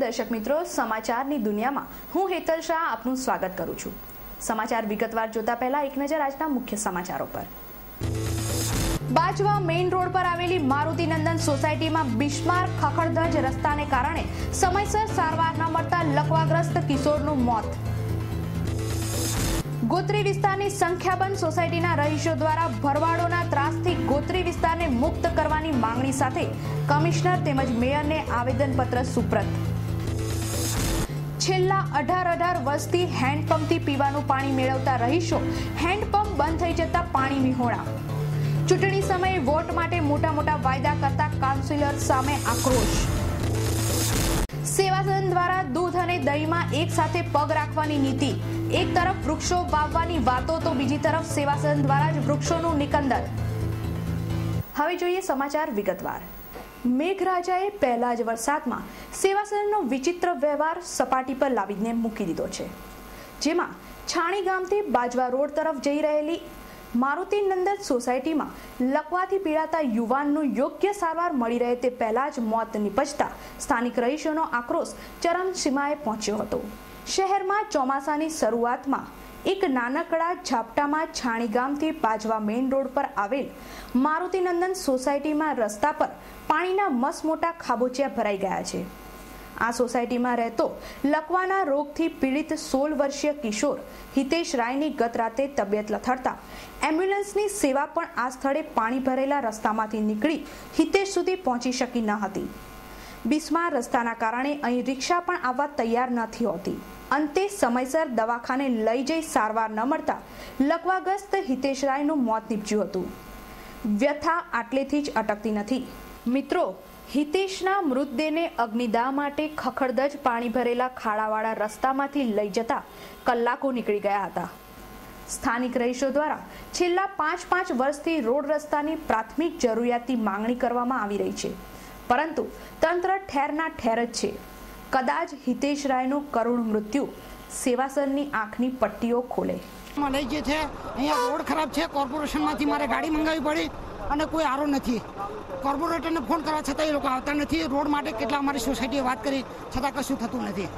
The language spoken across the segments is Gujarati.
દર્શક મિત્રો, સમાચારની દુનિયામાં હું હેતલ શાહ આપનું સ્વાગત કરું છું. સમાચાર વિગતવાર જોતા પહેલા એક નજર આજના મુખ્ય સમાચારો પર. બાજવા મેઇન રોડ પર આવેલી મારુતિ નંદન સોસાયટીમાં બિસ્માર ખખડધજ રસ્તાને કારણે સમયસર સારવાર ન મળતા લકવાગ્રસ્ત કિશોરનું મોત. ગોત્રી વિસ્તારની સંખ્યાબંધ સોસાયટીના રહીશો દ્વારા ભરવાડોના ત્રાસથી ગોત્રી વિસ્તારને મુક્ત કરવાની માંગણી સાથે કમિશનર તેમજ મેયરને આવેદનપત્ર સુપ્રત. છેલ્લા અઢાર અઢાર વર્ષથી હેન્ડપંપથી પીવાનું પાણી મેળવતા રહીશો હેન્ડપંપ બંધ થઈ જતા પાણી વિહોણા. ચૂંટણી સમયે વોટ માટે મોટા મોટા વાયદા કરતા કાઉન્સિલર સામે આક્રોશ. સેવાસદન દ્વારા દૂધ અને દહીંમાં એક સાથે પગ રાખવાની નીતિ. એક તરફ વૃક્ષો વાવવાની વાતો તો બીજી તરફ સેવાસદન દ્વારા જ વૃક્ષોનું નિકંદન. હવે જોઈએ સમાચાર વિગતવાર. મેઘરાજાએ પહેલા જ વરસાદમાં સેવાસદનનો વિચિત્ર વ્યવહાર સપાટી પર લાવીને મૂકી દીધો છે. જેમાં છાણી ગામથી બાજવા રોડ તરફ જઈ રહેલી મારુતિ નંદન સોસાયટીમાં લકવાથી પીડાતા યુવાનનું યોગ્ય સારવાર મળી રહે તે પહેલા જ મોત નિપજતા સ્થાનિક રહીશોનો આક્રોશ ચરમસીમાએ પહોંચ્યો હતો. શહેરમાં ચોમાસાની શરૂઆતમાં એક નાનકડા ઝાપટામાં છાણી ગામથી પાજવા મેઇન રોડ પર આવેલ મારુતિનંદન સોસાયટીમાં રસ્તા પર પાણીના મસમોટા ખાબોચિયા ભરાઈ ગયા છે. આ સોસાયટીમાં રહેતો લકવાના રોગથી પીડિત સોળ વર્ષીય કિશોર હિતેશ રાયની ગત રાતે તબિયત લથડતા એમ્બ્યુલન્સની સેવા પણ આ સ્થળે પાણી ભરેલા રસ્તામાંથી નીકળી હિતેશ સુધી પહોંચી શકી ન હતી. બિસ્માર રસ્તાના કારણે અહીં રિક્ષા પણ આવવા તૈયાર નથી હોતી. અંતે સમયસર દવાખાને લઈ જઈ સારવાર ન મળતા લકવાગ્રસ્ત હિતેશ રાયનું મોત નીપજ્યું હતું. વ્યથા આટલેથી જ અટકતી નથી. મિત્રો, હિતેશના મૃતદેહને અગ્નિદાહ માટે ખખડદજ પાણી ભરેલા ખાડાવાળા રસ્તામાંથી લઈ જતા કલાકો નીકળી ગયા હતા. સ્થાનિક રહીશો દ્વારા છેલ્લા પાંચ પાંચ વર્ષથી રોડ રસ્તાની પ્રાથમિક જરૂરિયાતની માંગણી કરવામાં આવી રહી છે. પરંતુ તંત્ર ઠેરના ઠેર જ છે. કદાચ હિતેશ રાયનું કરુણ મૃત્યુ સેવાસરની આંખની પટ્ટીઓ ખોલે. મને જે છે. અહીંયા રોડ ખરાબ છે. કોર્પોરેશનમાંથી મારે ગાડી મંગાવી પડી અને કોઈ આરો નથી. કોર્પોરેટરને ફોન કરવા છતાં એ લોકો આવતા નથી. રોડ માટે કેટલા અમારી સોસાયટીએ વાત કરી. છતાં કશું થતું નથી.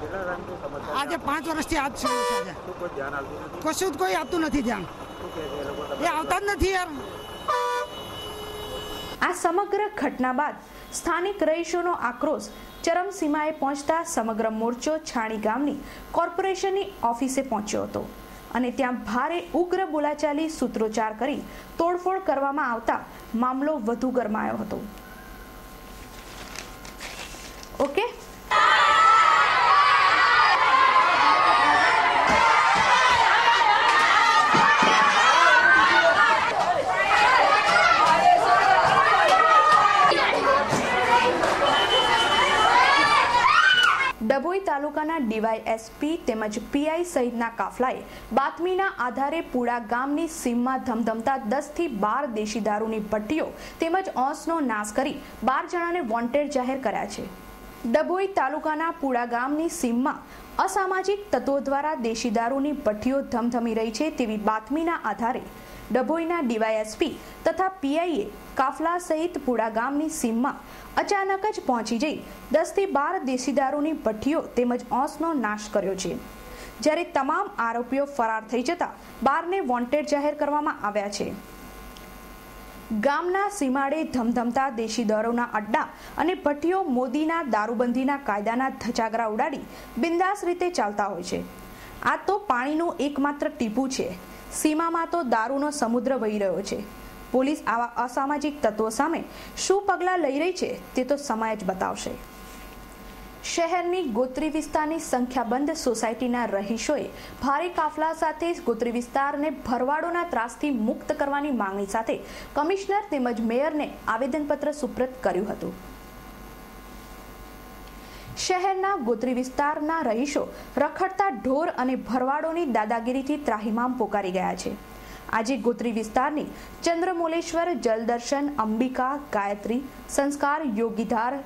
આજે પાંચ વર્ષથી આજ છે કશું જ કોઈ આપતું નથી ધ્યાન. એ આવતા જ નથી યાર. આ સમગ્ર ઘટના બાદ સ્થાનિક રહીશોનો આક્રોશ ચરમસીમાએ પહોંચતા સમગ્ર મોરચો છાણી ગામની કોર્પોરેશનની ઓફિસે પહોંચ્યો હતો અને ત્યાં ભારે ઉગ્ર બોલાચાલી સૂત્રોચ્ચાર કરી તોડફોડ કરવામાં આવતા મામલો વધુ ગરમાયો હતો. ઓકે? ડભોઈ તાલુકાના ડીવાયએસપી તેમજ પીઆઈ સહિતના કાફલાએ બાતમીના આધારે પુડા ગામની સીમમાં ધમધમતા દસથી બાર દેશી દારૂની ભટ્ટીઓ તેમજ ઓંસનો નાશ કરી બાર જણાને વોન્ટેડ જાહેર કર્યા છે. ડભોઈ તાલુકાના પુડા ગામની સીમમાં અસામાજિક તત્વો દ્વારા દેશી દારૂની ભઠ્ઠીઓ ધમધમી રહી છે તેવી બાતમીના આધારે ડભોઈના ડીવાયએસપી તથા પીઆઈએ કાફલા સહિત પુડા ગામની સીમમાં અચાનક જ પહોંચી જઈ દસથી બાર દેશી દારૂની ભઠ્ઠીઓ તેમજ ઓંસનો નાશ કર્યો છે. જ્યારે તમામ આરોપીઓ ફરાર થઈ જતા બારને વોન્ટેડ જાહેર કરવામાં આવ્યા છે. ગામના સીમાડે ધમધમતા દેશી દારૂના અડ્ડા અને ભઠ્ઠીઓ મોદીના દારૂબંધીના કાયદાના ધજાગરા ઉડાડી બિંદાસ રીતે ચાલતા હોય છે. આ તો પાણીનું એકમાત્ર ટીપું છે. સીમામાં તો દારૂનો સમુદ્ર વહી રહ્યો છે. પોલીસ આવા અસામાજિક તત્વો સામે શું પગલાં લઈ રહી છે તે તો સમય જ બતાવશે. શહેરની ગોત્રી વિસ્તારની સંખ્યાબંધ સોસાયટીના રહીશોએ ભારે કાફલા સાથે ગોત્રી વિસ્તારને ભરવાડોના ત્રાસથી મુક્ત કરવાની માંગણી સાથે કમિશનર તેમજ મેયરને આવેદનપત્ર સુપ્રત કર્યું હતું. શહેરના ગોત્રી વિસ્તારના રહીશો રખડતા ઢોર અને ભરવાડોની દાદાગીરીથી ત્રાહિમામ પોકારી ગયા છે. આજે ગોત્રી વિસ્તારની ચંદ્રમોલેશ્વર, જલદર્શન, અંબિકા, ગાયત્રી, સંસ્કાર, યોગીધાર,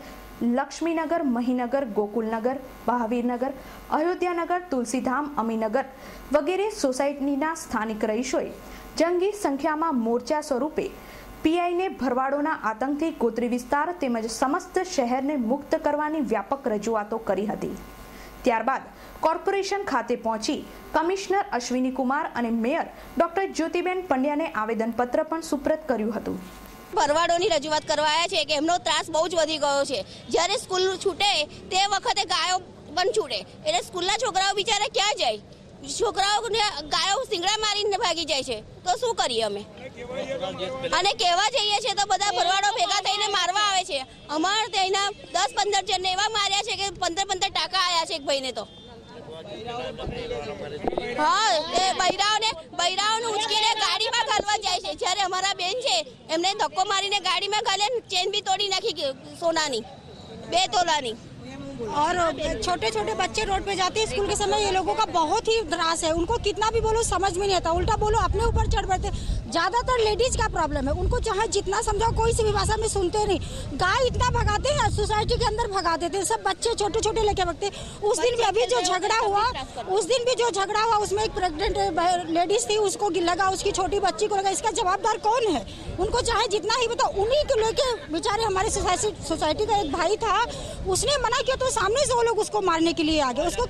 લક્ષ્મીનગર, મહીનગર, ગોકુલનગર, મહાવીરનગર, અયોધ્યાનગર, તુલસીધામ, અમીનગર વગેરે સોસાયટીના સ્થાનિક રહીશોએ જંગી સંખ્યામાં મોરચા સ્વરૂપે પીઆઈને ભરવાડોના આતંકથી ગોત્રી વિસ્તાર તેમજ સમસ્ત શહેરને મુક્ત કરવાની વ્યાપક રજૂઆતો કરી હતી. ત્યારબાદ કોર્પોરેશન ખાતે પહોંચી કમિશનર અશ્વિની કુમાર અને મેયર ડોક્ટર જ્યોતિબેન પંડ્યાને આવેદનપત્ર પણ સુપ્રત કર્યું હતું. ભરવાડોની રજૂઆત કરવા આવ્યા છે કે એમનો ત્રાસ બહુ જ વધી ગયો છે. જ્યારે સ્કૂલ છૂટે તે વખતે ગાયો પણ છૂટે. એટલે સ્કૂલના છોકરાઓ બિચારા ક્યાં જાય? છોકરાઓને ગાયો સિંગડા મારીને ભાગી જાય છે. તો શું કરીએ અમે? અને કહેવા જઈએ છીએ તો બધા ભરવાડો ભેગા થઈને મારવા આવે છે. અમારે ત્યાંના દસ પંદર જણને એવા માર્યા છે કે પંદર પંદર ટાકા આવ્યા છે એક ભાઈને તો. હા, એ બૈરાઓને બૈરાઓને ઉચકીને ગાડીમાં ઘાલવા જાય છે. જ્યારે અમારા બેન છે, એમને ધક્કો મારીને ગાડીમાં ઘાલે ચેન બી તોડી નાખી સોનાની, બે તોલાની. और छोटे छोटे बच्चे रोड पे जाते हैं स्कूल के समय ये लोगों का बहुत ही त्रास है उनको कितना भी बोलो समझ में नहीं आता उल्टा बोलो अपने ऊपर चढ़ बैठते ज़्यादातर लेडीज़ का प्रॉब्लम है। उनको चाहे जितना समझाओ कोई सी भी भाषा में सुनते नहीं। गाय इतना भगाते हैं सोसाइटी के अंदर भगा देते हैं। सब बच्चे छोटे छोटे लेके भगते उस दिन भी अभी जो झगड़ा हुआ उस दिन भी जो झगड़ा हुआ उसमें एक प्रेग्नेंट लेडीज़ थी उसको लगा उसकी छोटी बच्ची को लगा। इसका जवाबदार कौन है? उनको चाहे जितना ही बताओ उन्हीं को लेके बेचारे हमारे सोसाइटी का एक भाई था। उसने मना किया तो सामने से वो लोग उसको मारने के लिए आ गए। उसको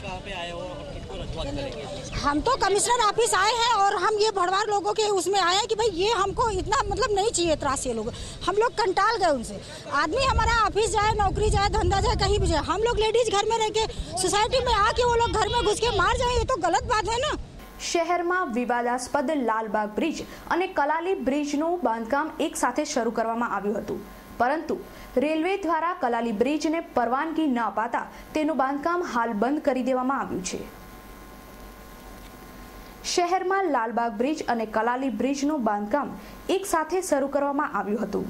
हम तो कमिश्नर ऑफिस आए हैं और हम ये भड़वार लोगों के उसमें आए हैं कि भाई ये हमको इतना मतलब नहीं चाहिए त्रास ये लोग हम लोग कंटाल गए उनसे आदमी हमारा ऑफिस जाए नौकरी जाए धंधा जाए कहीं भी जाए हम लोग लेडीज घर में रह के सोसाइटी में आके वो लोग घर में घुस के मार जाए ये तो गलत बात है ना શહેરમાં વિવાદાસ્પદ લાલબાગ બ્રિજ અને કલાલી બ્રિજનું બાંધકામ એક સાથે શરૂ કરવામાં આવ્યું હતું પરંતુ રેલવે દ્વારા કલાલી બ્રિજને પરવાનગી ન અપાતા તેનું બાંધકામ હાલ બંધ કરી દેવામાં આવ્યું છે શહેરમાં લાલબાગ બ્રિજ અને કલાલી બ્રિજનું બાંધકામ એક સાથે શરૂ કરવામાં આવ્યું હતું,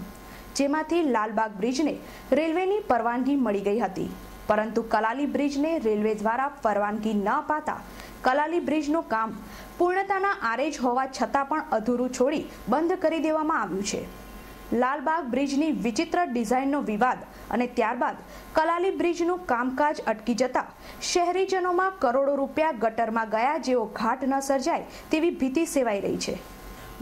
જેમાંથી લાલબાગ બ્રિજને રેલવેની પરવાનગી મળી ગઈ હતી. પરંતુ કલાલી બ્રિજને રેલવે દ્વારા પરવાનગી ન અપાતા કલાલી બ્રિજનું કામ પૂર્ણતાના આરે જ હોવા છતાં પણ અધૂરું છોડી બંધ કરી દેવામાં આવ્યું છે. લાલબાગ બ્રિજની વિચિત્ર ડિઝાઇનનો વિવાદ અને ત્યારબાદ કલાલી બ્રિજનું કામકાજ અટકી જતા શહેરીજનોમાં કરોડો રૂપિયા ગટરમાં ગયા જેવો ઘાટ ન સર્જાય તેવી ભીતિ સેવાઈ રહી છે.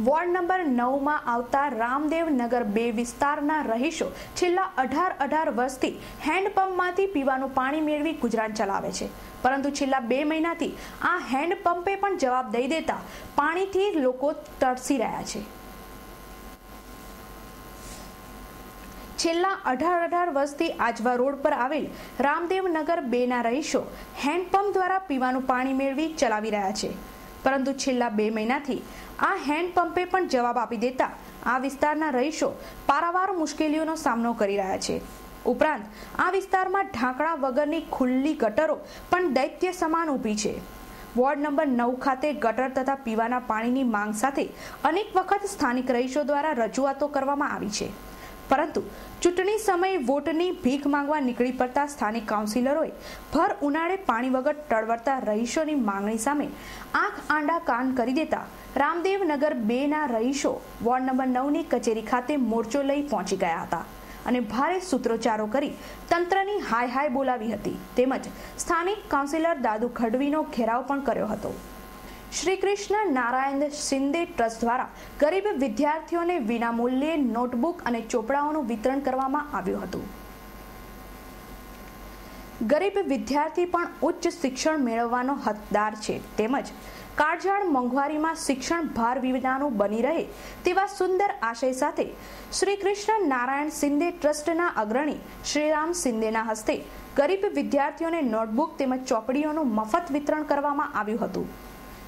વોર્ડ નંબર નવમાં આવતા રામદેવ નગર બે વિસ્તારના રહીશો છેલ્લા અઢાર અઢાર વર્ષથી હેન્ડપંપમાંથી પીવાનું પાણી મેળવી ગુજરાન ચલાવે છે. પરંતુ છેલ્લા બે મહિનાથી આ હેન્ડપંપે પણ જવાબ દઈ દેતા પાણીથી લોકો તરસી રહ્યા છે. છેલ્લા અઢાર અઢાર વર્ષથી આજવા રોડ પર આવેલ રામદેવ નગર બેના રહીશો હેન્ડપંપ દ્વારા પીવાનું પાણી મેળવી ચલાવી રહ્યા છે. પરંતુ છેલ્લા બે મહિનાથી આ હેન્ડપંપે પણ જવાબ આપી દેતા આ વિસ્તારના રહીશો પારાવાર મુશ્કેલીઓનો સામનો કરી રહ્યા છે. ઉપરાંત, આ વિસ્તારમાં ઢાંકણા વગરની ખુલ્લી ગટરો પણ દૈત્ય સમાન ઊભી છે. વોર્ડ નંબર નવ ખાતે ગટર તથા પીવાના પાણીની માંગ સાથે અનેક વખત સ્થાનિક રહીશો દ્વારા રજૂઆતો કરવામાં આવી છે. પરંતુ ચૂંટણી સમયે વોટની ભીખ માંગવા નીકળી પડતા સ્થાનિક કાઉન્સિલરોએ ભર ઉનાળે પાણી વગર ટળવડતા રહીશોની માંગણી સામે આંખ આંડા કાન કરી દેતા રામદેવ નગર બે ના રહીશો વોર્ડ નંબર નવની કચેરી ખાતે મોરચો લઈ પહોંચી ગયા હતા અને ભારે સૂત્રોચ્ચારો કરી તંત્રની હાય હાય બોલાવી હતી. તેમજ સ્થાનિક કાઉન્સિલર દાદુ ખડવીનો ઘેરાવ પણ કર્યો હતો. શ્રી કૃષ્ણ નારાયણ શિંદે ટ્રસ્ટ દ્વારા ગરીબ વિદ્યાર્થીઓને વિનામૂલ્યે નોટબુક અને ચોપડાઓનું વિતરણ કરવામાં આવ્યું હતું. ગરીબ વિદ્યાર્થી પણ ઉચ્ચ શિક્ષણ મેળવવાનો હકદાર છે. તેમજ કાળઝાળ મોંઘવારીમાં શિક્ષણ ભાર વિનાનું બની રહે તેવા સુંદર આશય સાથે શ્રી કૃષ્ણ નારાયણ શિંદે ટ્રસ્ટના અગ્રણી શ્રીરામ શિંદેના હસ્તે ગરીબ વિદ્યાર્થીઓને નોટબુક તેમજ ચોપડીઓનું મફત વિતરણ કરવામાં આવ્યું હતું.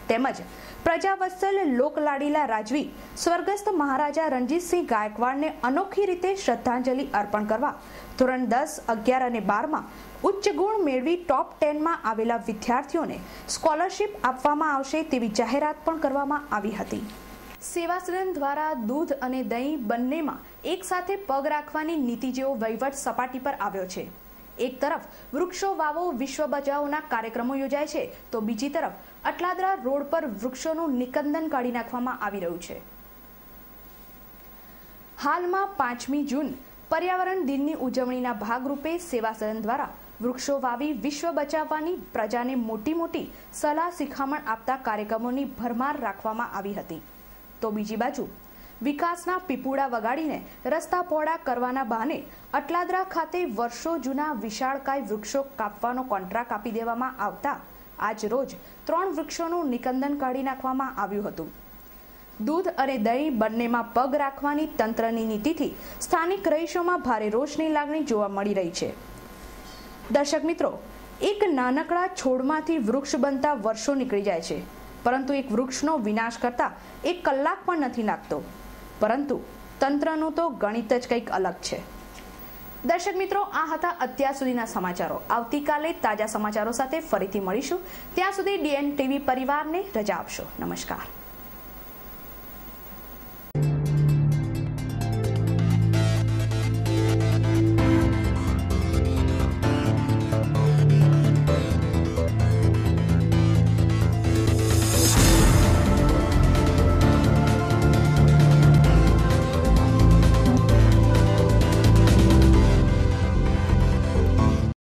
તેમજ પ્રજાવત્સલ લોકલાડીલા રાજવી, સ્વર્ગસ્થ મહારાજા રણજીતસિંહ ગાયકવાડને અનોખી રીતે શ્રદ્ધાંજલિ અર્પણ કરવા ધોરણ દસ, અગિયાર અને બારમાં ઉચ્ચ ગુણ મેળવી ટોપ ટેનમાં આવેલા વિદ્યાર્થીઓને સ્કોલરશિપ આપવામાં આવશે તેવી જાહેરાત પણ કરવામાં આવી હતી. સેવાસદન દ્વારા દૂધ અને દહીં બંનેમાં એક સાથે પગ રાખવાની નીતિ જેવો વહીવટ સપાટી પર આવ્યો છે. એક તરફ વૃક્ષો વાવો વિશ્વ બચાવોના કાર્યક્રમો યોજાય છે, તો બીજી તરફ અટલાદરા રોડ પર વૃક્ષોનું નિકંદન કાઢી નાખવામાં આવી રહ્યું છે. હાલમાં પાંચમી જૂન, પર્યાવરણ દિનની ઉજવણીના ભાગરૂપે સેવા સદન દ્વારા વૃક્ષો વાવી વિશ્વ બચાવવાની પ્રજાને મોટી મોટી સલાહ શિખામણ આપતા કાર્યક્રમોની ભરમાર રાખવામાં આવી હતી. તો બીજી બાજુ, વિકાસના પીપુડા વગાડીને રસ્તા પહોળા કરવાના બહાને અટલાદરા ખાતે વર્ષો જૂના વિશાળકાય વૃક્ષો કાપવાનો કોન્ટ્રાક્ટ આપી દેવામાં આવતા આજ રોજ ત્રણ વૃક્ષોનું નિકંદન કાઢી નાખવામાં આવ્યું હતું. દૂધ અને દહીં બંનેમાં પગ રાખવાની તંત્રની નીતિથી સ્થાનિક રહીશોમાં ભારે રોષની લાગણી જોવા મળી રહી છે. દર્શક મિત્રો, એક નાનકડા છોડમાંથી વૃક્ષ બનતા વર્ષો નીકળી જાય છે, પરંતુ એક વૃક્ષનો વિનાશ કરતા એક કલાક પણ નથી લાગતો. પરંતુ તંત્રનું તો ગણિત જ કંઈક અલગ છે. દર્શક મિત્રો, આ હતા અત્યાર સુધીના સમાચારો. આવતીકાલે તાજા સમાચારો સાથે ફરીથી મળીશું. ત્યાં સુધી ડીએન ટીવી પરિવારને રજા આપશો. નમસ્કાર.